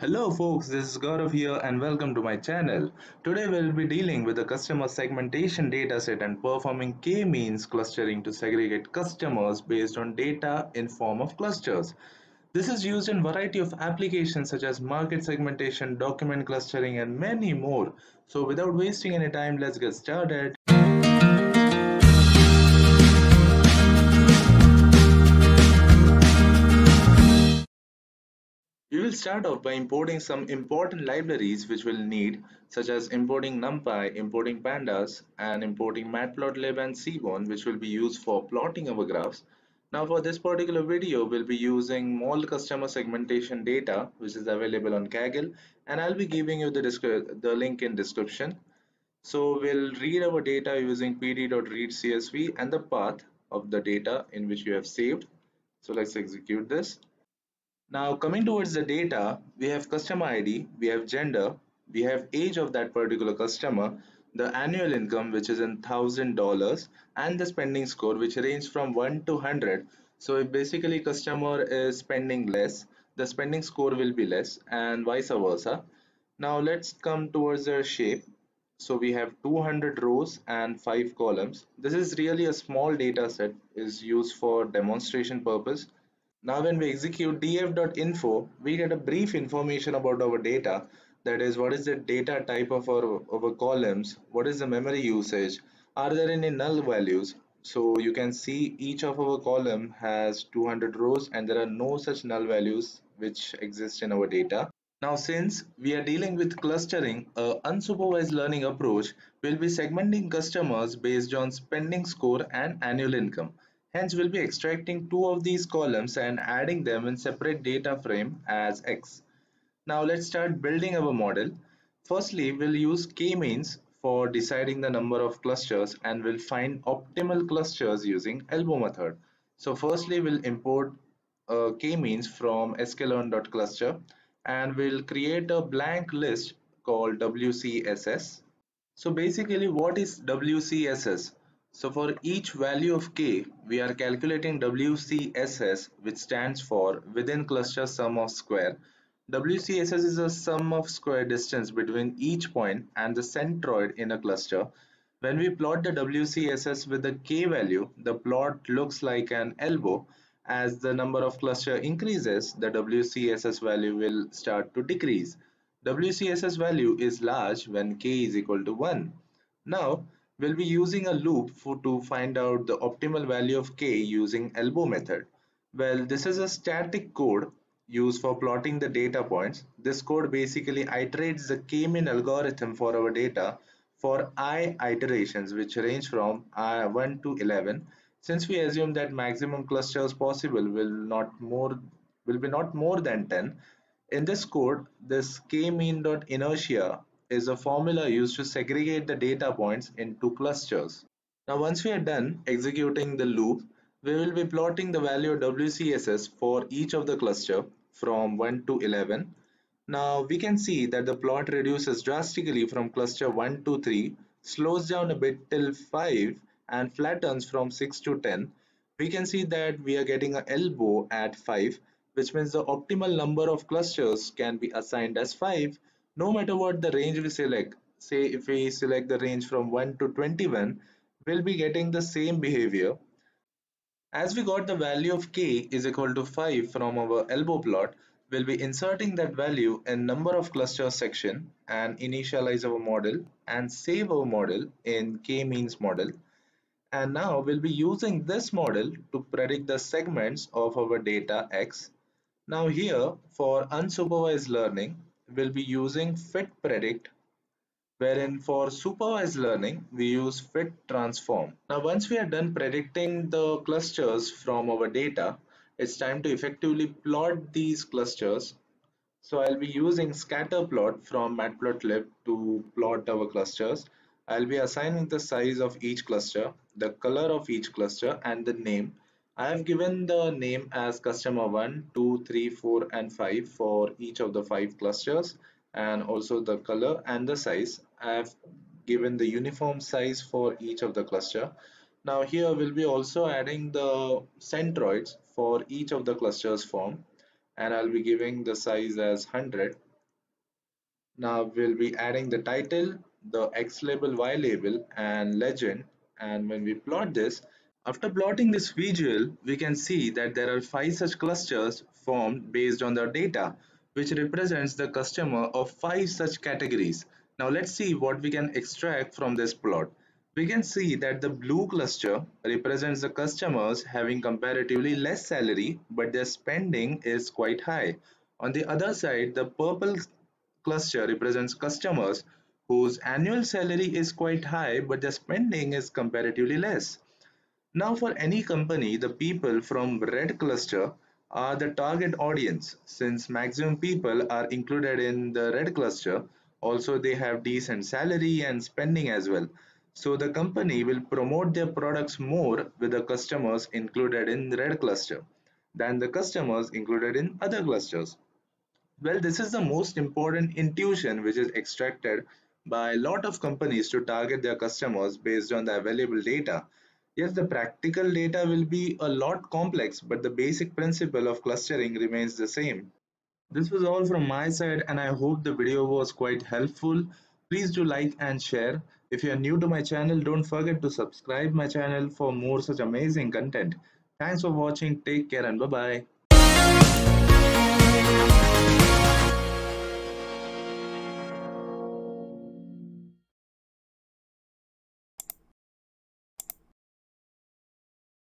Hello folks, this is Gaurav here and welcome to my channel. Today we'll be dealing with the customer segmentation dataset and performing k-means clustering to segregate customers based on data in form of clusters. This is used in variety of applications such as market segmentation, document clustering and many more. So without wasting any time, let's get started. Start off by importing some important libraries which we'll need such as importing NumPy, importing pandas and importing matplotlib and seaborn which will be used for plotting our graphs. Now for this particular video we'll be using mall customer segmentation data which is available on Kaggle and I'll be giving you the, the link in description. So we'll read our data using pd.readcsv and the path of the data in which you have saved. So let's execute this. Now coming towards the data, we have customer ID, we have gender, we have age of that particular customer, the annual income which is in thousand dollars and the spending score which range from 1 to 100 so if basically customer is spending less the spending score will be less and vice versa. Now let's come towards the shape. So we have 200 rows and 5 columns. This is really a small data set is used for demonstration purpose now when we execute df.info, we get a brief information about our data. That is, what is the data type of our, our columns? What is the memory usage? Are there any null values? So you can see each of our column has 200 rows and there are no such null values which exist in our data. Now since we are dealing with clustering, a unsupervised learning approach we'll be segmenting customers based on spending score and annual income. Hence, we'll be extracting two of these columns and adding them in separate data frame as X. Now let's start building our model. Firstly, we'll use k-means for deciding the number of clusters and we'll find optimal clusters using elbow method. So firstly, we'll import uh, k-means from sklearn.cluster and we'll create a blank list called WCSS. So basically what is WCSS? So for each value of k, we are calculating WCSS which stands for within cluster sum of square. WCSS is a sum of square distance between each point and the centroid in a cluster. When we plot the WCSS with the k value, the plot looks like an elbow. As the number of cluster increases, the WCSS value will start to decrease. WCSS value is large when k is equal to 1. Now, We'll be using a loop for, to find out the optimal value of k using elbow method. Well, this is a static code used for plotting the data points. This code basically iterates the k-mean algorithm for our data for i iterations which range from 1 to 11 since we assume that maximum clusters possible will not more will be not more than 10 in this code this k-mean dot inertia is a formula used to segregate the data points into clusters. Now once we are done executing the loop, we will be plotting the value of WCSS for each of the cluster from 1 to 11. Now we can see that the plot reduces drastically from cluster 1 to 3, slows down a bit till 5 and flattens from 6 to 10. We can see that we are getting an elbow at 5 which means the optimal number of clusters can be assigned as 5 no matter what the range we select say if we select the range from 1 to 21 we'll be getting the same behavior. As we got the value of k is equal to 5 from our elbow plot we'll be inserting that value in number of clusters section and initialize our model and save our model in k-means model. And now we'll be using this model to predict the segments of our data x. Now here for unsupervised learning will be using fit predict wherein for supervised learning we use fit transform. Now once we are done predicting the clusters from our data it's time to effectively plot these clusters. So I'll be using scatter plot from matplotlib to plot our clusters. I'll be assigning the size of each cluster, the color of each cluster and the name I have given the name as customer 1, 2, 3, 4 and 5 for each of the 5 clusters and also the color and the size. I have given the uniform size for each of the cluster. Now here we'll be also adding the centroids for each of the clusters form and I'll be giving the size as 100 Now we'll be adding the title, the X label, Y label and legend. And when we plot this, after plotting this visual, we can see that there are five such clusters formed based on the data, which represents the customer of five such categories. Now let's see what we can extract from this plot. We can see that the blue cluster represents the customers having comparatively less salary, but their spending is quite high. On the other side, the purple cluster represents customers whose annual salary is quite high but their spending is comparatively less. Now for any company, the people from red cluster are the target audience since maximum people are included in the red cluster. Also they have decent salary and spending as well. So the company will promote their products more with the customers included in red cluster than the customers included in other clusters. Well, this is the most important intuition which is extracted by a lot of companies to target their customers based on the available data. Yes, the practical data will be a lot complex, but the basic principle of clustering remains the same. This was all from my side and I hope the video was quite helpful. Please do like and share. If you are new to my channel, don't forget to subscribe my channel for more such amazing content. Thanks for watching. Take care and bye-bye.